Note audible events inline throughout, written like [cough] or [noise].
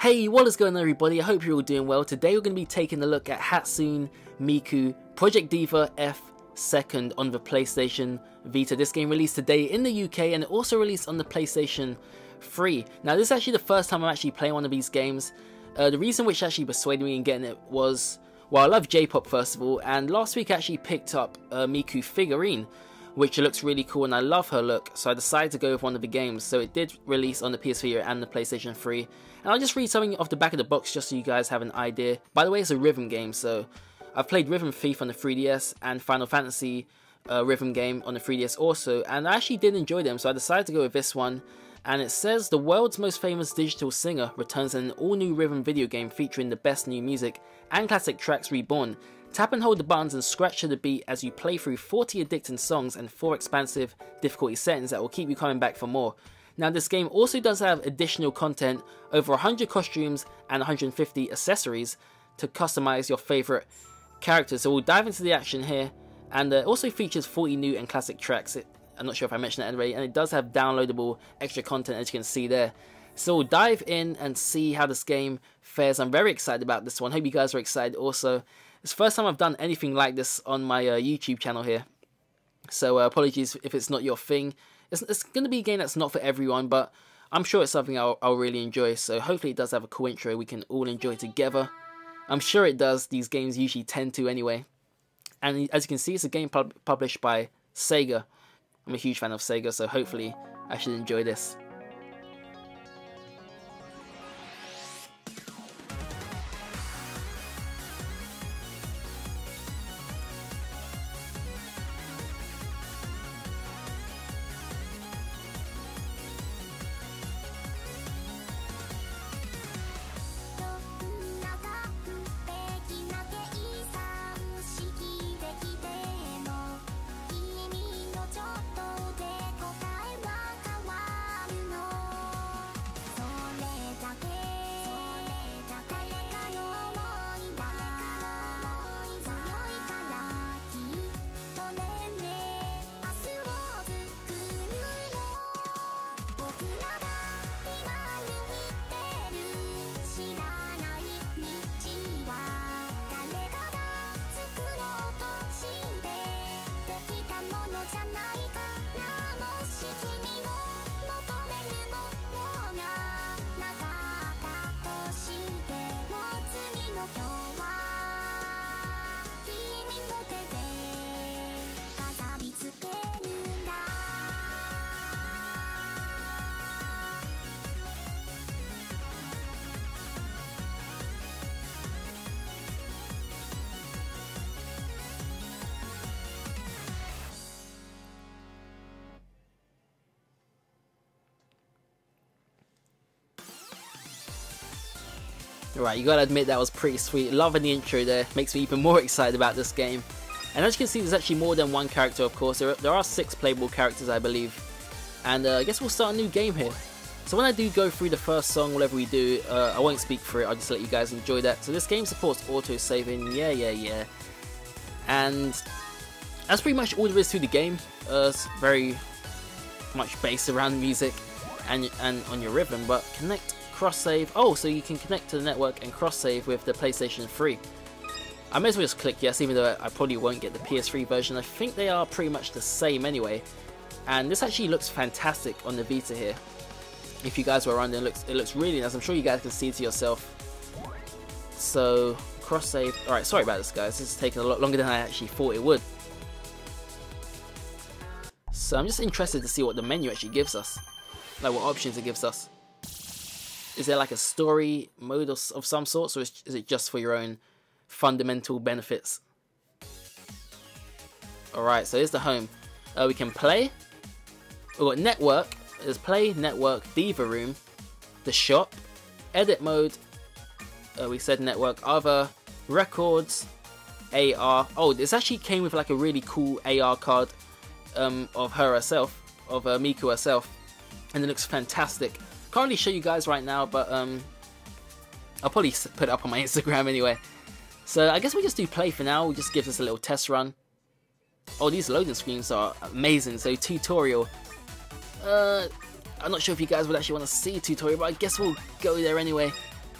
Hey, what is going on everybody? I hope you're all doing well. Today we're going to be taking a look at Hatsune Miku Project Diva F second on the PlayStation Vita. This game released today in the UK and it also released on the PlayStation 3. Now this is actually the first time I'm actually playing one of these games. Uh, the reason which actually persuaded me in getting it was, well I love J-pop first of all and last week I actually picked up a Miku figurine which looks really cool and I love her look so I decided to go with one of the games. So it did release on the PS3 and the PlayStation 3 and I'll just read something off the back of the box just so you guys have an idea. By the way it's a rhythm game so I've played Rhythm Thief on the 3DS and Final Fantasy uh, rhythm game on the 3DS also and I actually did enjoy them so I decided to go with this one. And it says the world's most famous digital singer returns in an all new rhythm video game featuring the best new music and classic tracks reborn Tap and hold the buttons and scratch to the beat as you play through 40 addicting songs and 4 expansive difficulty settings that will keep you coming back for more. Now this game also does have additional content, over 100 costumes and 150 accessories to customize your favourite characters. So we'll dive into the action here and it also features 40 new and classic tracks. It, I'm not sure if I mentioned that already and it does have downloadable extra content as you can see there. So we'll dive in and see how this game fares. I'm very excited about this one. Hope you guys are excited also. It's the first time I've done anything like this on my uh, YouTube channel here. So uh, apologies if it's not your thing. It's, it's going to be a game that's not for everyone, but I'm sure it's something I'll, I'll really enjoy. So hopefully it does have a cool intro we can all enjoy together. I'm sure it does. These games usually tend to anyway. And as you can see, it's a game pub published by Sega. I'm a huge fan of Sega, so hopefully I should enjoy this. Right, you gotta admit that was pretty sweet. Loving the intro there, makes me even more excited about this game. And as you can see, there's actually more than one character, of course. There are, there are six playable characters, I believe. And uh, I guess we'll start a new game here. So when I do go through the first song, whatever we do, uh, I won't speak for it, I'll just let you guys enjoy that. So this game supports auto-saving, yeah, yeah, yeah. And that's pretty much all there is to the game. Uh, it's very much based around music and, and on your rhythm, but connect cross-save. Oh, so you can connect to the network and cross-save with the PlayStation 3. I may as well just click yes, even though I probably won't get the PS3 version. I think they are pretty much the same anyway. And this actually looks fantastic on the Vita here. If you guys were around, it looks, it looks really nice. I'm sure you guys can see to yourself. So, cross-save. Alright, sorry about this, guys. This is taking a lot longer than I actually thought it would. So I'm just interested to see what the menu actually gives us. Like what options it gives us is there like a story mode of, of some sort, or is, is it just for your own fundamental benefits? Alright, so here's the home. Uh, we can play. We've got network. There's play, network, diva room, the shop, edit mode. Uh, we said network, other, records, AR. Oh, this actually came with like a really cool AR card um, of her herself, of uh, Miku herself, and it looks fantastic. Can't really show you guys right now, but um, I'll probably put it up on my [laughs] Instagram anyway. So I guess we just do play for now. We just give this a little test run. Oh, these loading screens are amazing. So tutorial. Uh, I'm not sure if you guys would actually want to see tutorial, but I guess we'll go there anyway.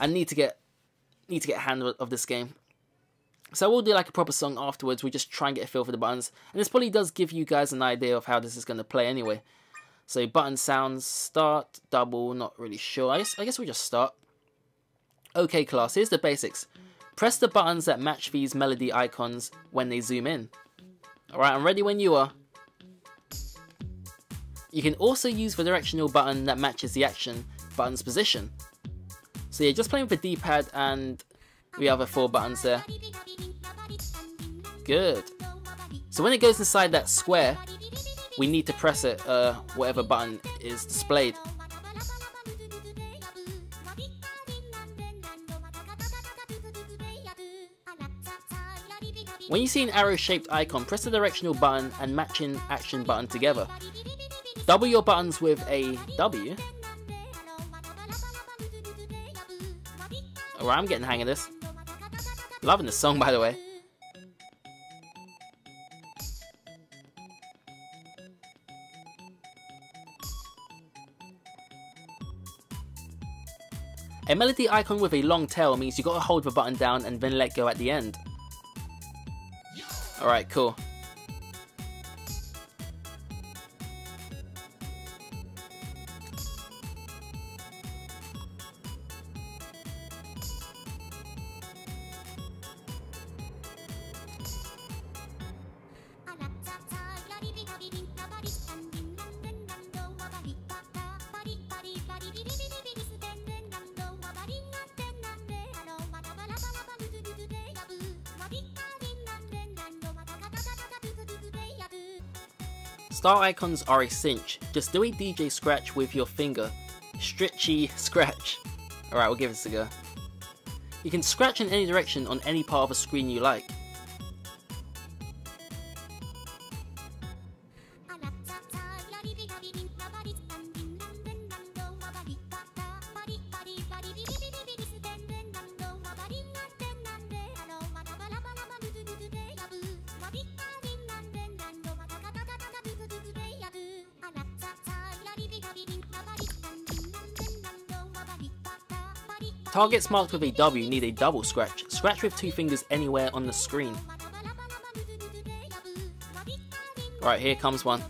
I need to get need to get a hand of this game. So we'll do like a proper song afterwards. We just try and get a feel for the buttons. And this probably does give you guys an idea of how this is going to play anyway. So button sounds, start, double, not really sure. I guess, I guess we just start. Okay class, here's the basics. Press the buttons that match these melody icons when they zoom in. Alright, I'm ready when you are. You can also use the directional button that matches the action button's position. So yeah, just playing with the D-pad and the other four buttons there. Good. So when it goes inside that square, we need to press it, uh, whatever button is displayed. When you see an arrow-shaped icon, press the directional button and matching action button together. Double your buttons with a W. Alright, I'm getting the hang of this. Loving the song, by the way. A melody icon with a long tail means you gotta hold the button down and then let go at the end. Alright, cool. Star icons are a cinch, just do a DJ scratch with your finger. Stretchy scratch. Alright, we'll give this a go. You can scratch in any direction on any part of a screen you like. Targets marked with a W need a double scratch. Scratch with two fingers anywhere on the screen. Alright, here comes one.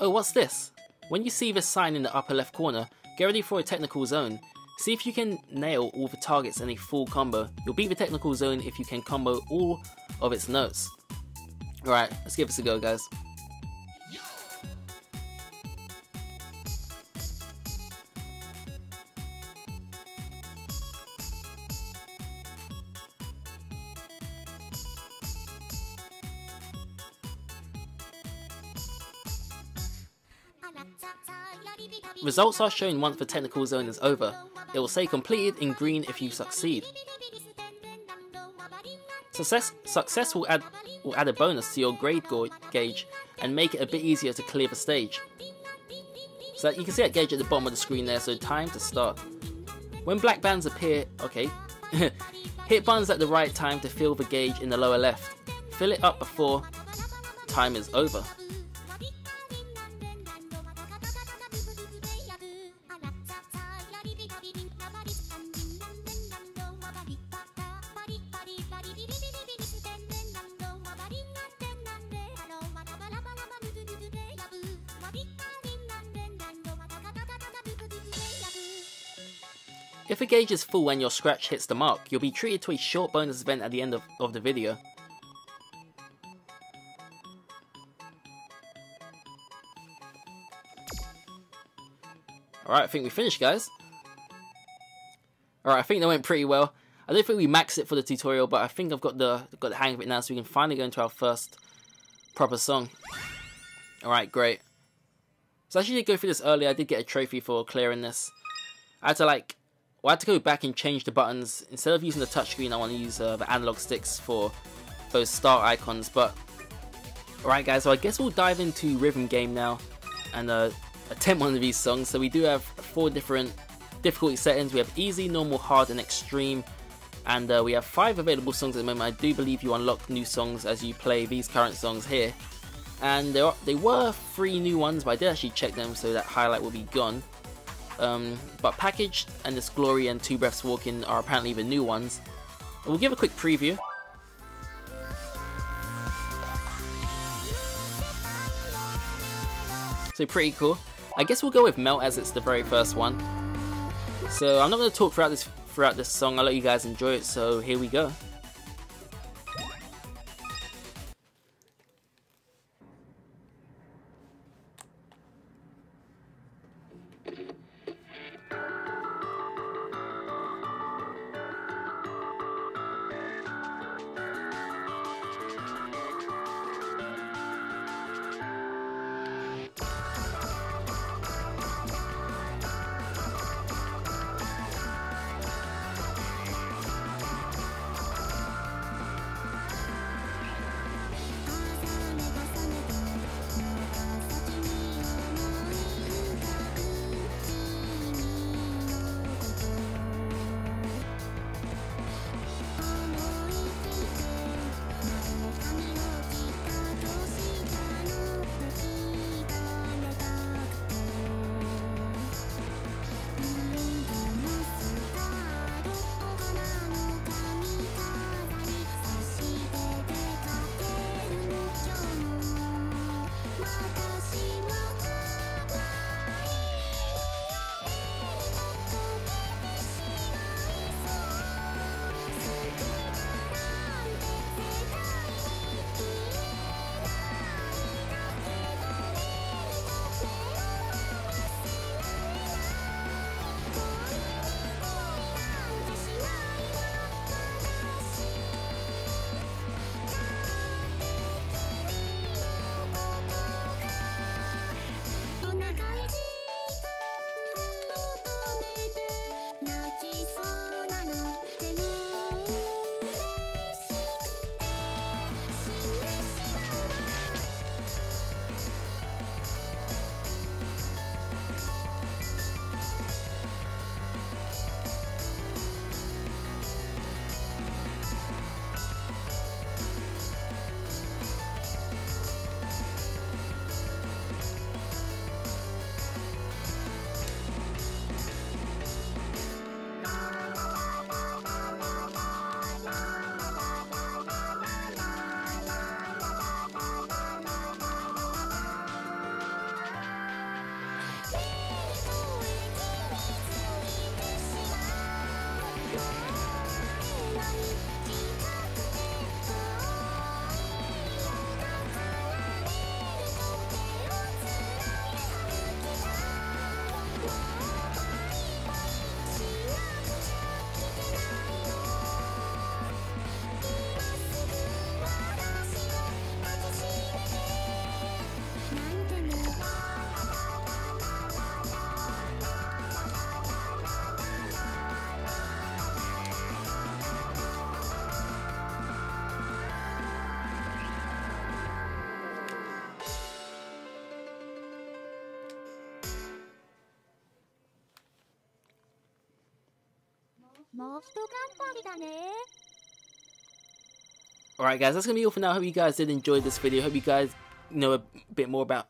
Oh, what's this? When you see this sign in the upper left corner, get ready for a technical zone. See if you can nail all the targets in a full combo. You'll beat the technical zone if you can combo all of its notes. Alright, let's give this a go guys. Results are shown once the technical zone is over. It will say completed in green if you succeed. Success, success will, add, will add a bonus to your grade gauge and make it a bit easier to clear the stage. So you can see that gauge at the bottom of the screen there, so time to start. When black bands appear, okay, [laughs] hit buttons at the right time to fill the gauge in the lower left. Fill it up before time is over. If a gauge is full and your scratch hits the mark, you'll be treated to a short bonus event at the end of, of the video. Alright, I think we finished guys. Alright, I think that went pretty well. I don't think we maxed it for the tutorial, but I think I've got the got the hang of it now, so we can finally go into our first proper song. Alright, great. So I actually did go through this earlier, I did get a trophy for clearing this. I had to like well, I had to go back and change the buttons. Instead of using the touchscreen, I want to use uh, the analog sticks for those star icons. But, alright guys, so I guess we'll dive into Rhythm Game now and uh, attempt one of these songs. So we do have four different difficulty settings. We have easy, normal, hard, and extreme. And uh, we have five available songs at the moment. I do believe you unlock new songs as you play these current songs here. And there, are, were three new ones, but I did actually check them, so that highlight will be gone. Um, but Packaged and this Glory and Two Breaths Walking are apparently the new ones. We'll give a quick preview. So pretty cool. I guess we'll go with Melt as it's the very first one. So I'm not going to talk throughout this throughout this song. I'll let you guys enjoy it. So here we go. Alright guys, that's to be all for now. Hope you guys did enjoy this video. Hope you guys know a bit more about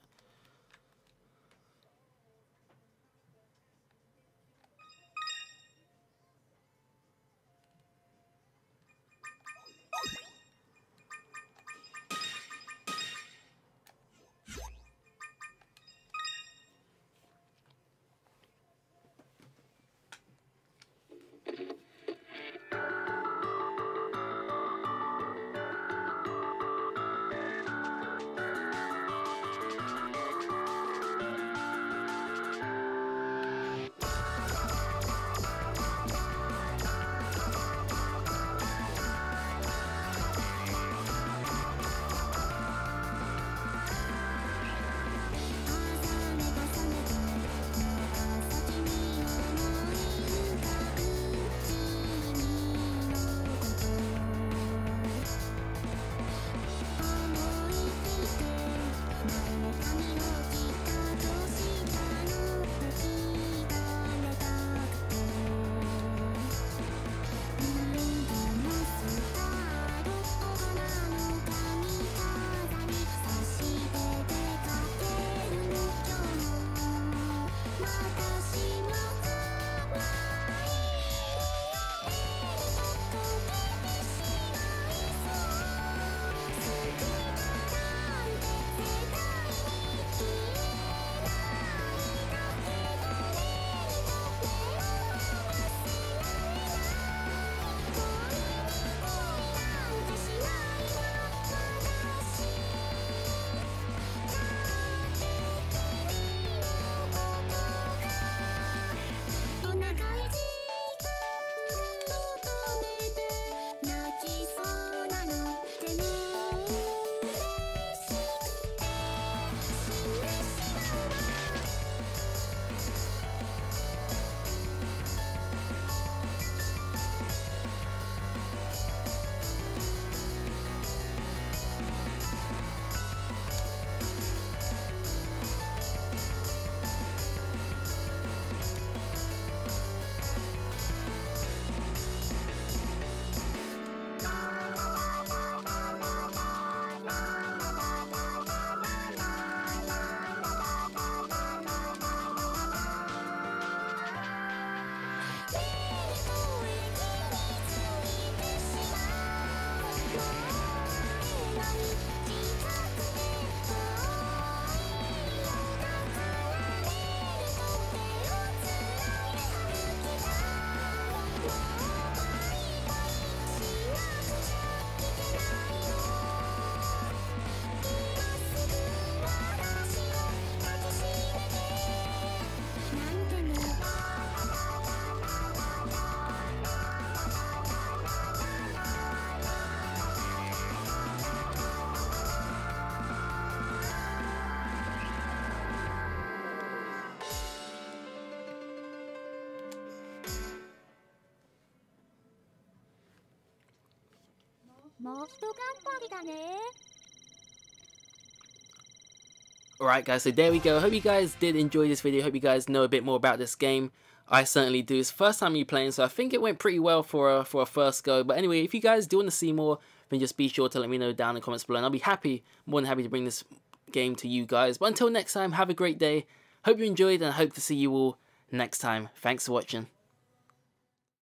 Alright guys, so there we go. Hope you guys did enjoy this video. Hope you guys know a bit more about this game. I certainly do. It's first time you playing, so I think it went pretty well for a, for a first go. But anyway, if you guys do want to see more, then just be sure to let me know down in the comments below. And I'll be happy, more than happy to bring this game to you guys. But until next time, have a great day. Hope you enjoyed and I hope to see you all next time. Thanks for watching.